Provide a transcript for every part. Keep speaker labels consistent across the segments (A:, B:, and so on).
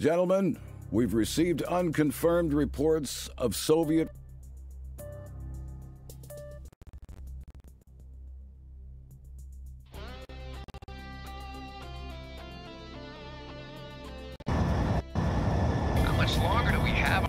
A: Gentlemen, we've received unconfirmed reports of Soviet
B: How much longer do we have?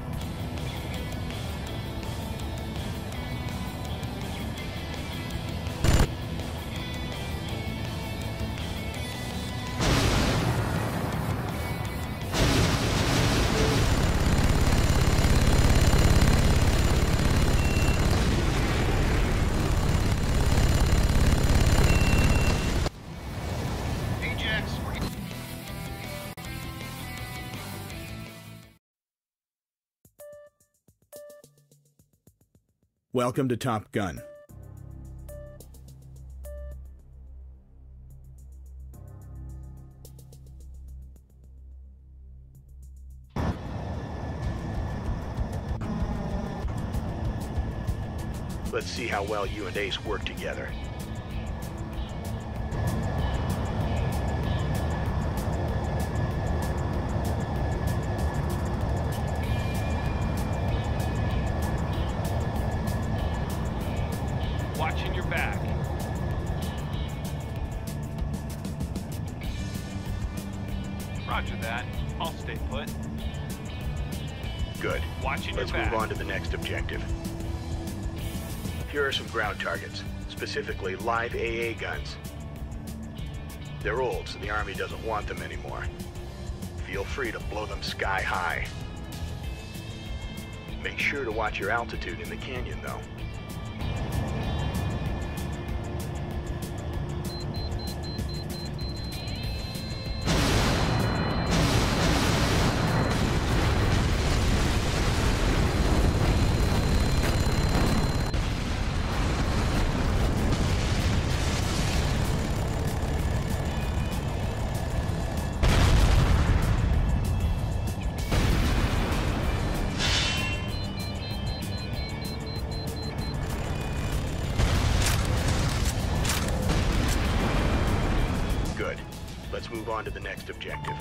C: Welcome to Top Gun.
D: Let's see how well you and Ace work together.
B: Roger that. I'll stay put.
D: Good.
B: Watching
D: Let's move on to the next objective. Here are some ground targets, specifically live AA guns. They're old, so the Army doesn't want them anymore. Feel free to blow them sky high. Make sure to watch your altitude in the canyon, though. Let's move on to the next objective.